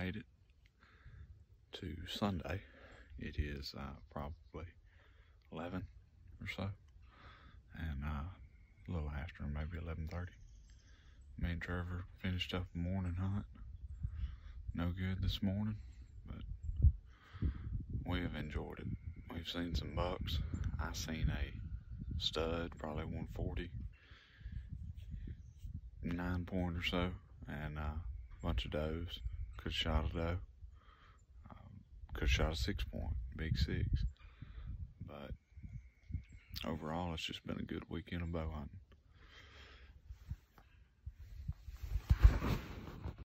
to Sunday. It is uh, probably 11 or so, and uh, a little after, maybe 11:30. Me and Treavor finished up morning hunt. No good this morning, but we have enjoyed it. We've seen some bucks. I seen a stud, probably 140, nine point or so, and uh, a bunch of does. Could shot a doe. Um, could shot a six point, big six. But overall, it's just been a good weekend of bow hunting.